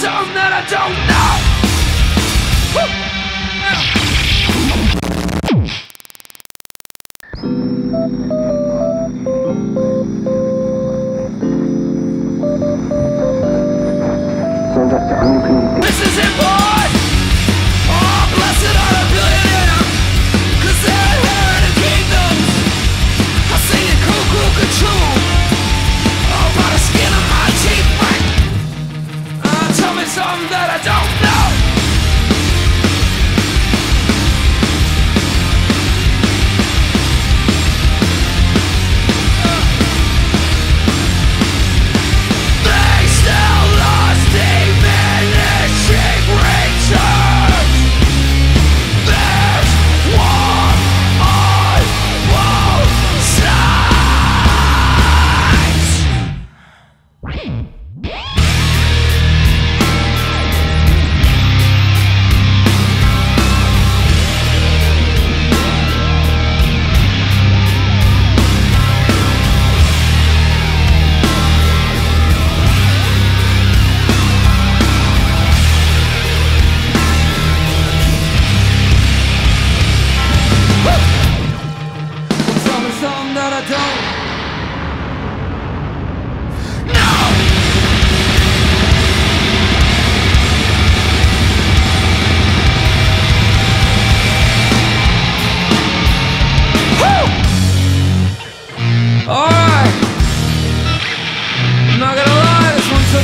something that I don't know. Woo! Yeah.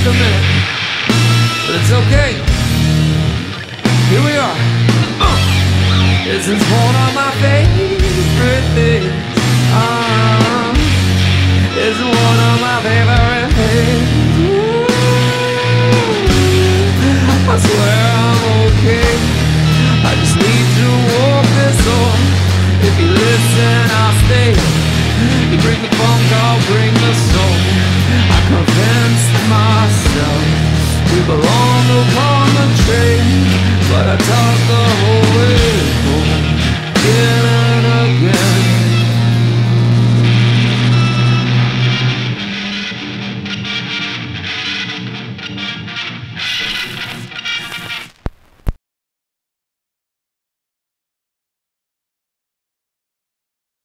took a minute, but it's okay. Here we are. Uh, this is one of my favorite things. Uh, um, it's one of my favorite things. I swear I'm okay. I just need to walk this on. If you listen, I'll stay. You bring the phone call, bring the. along upon the train, but I talked.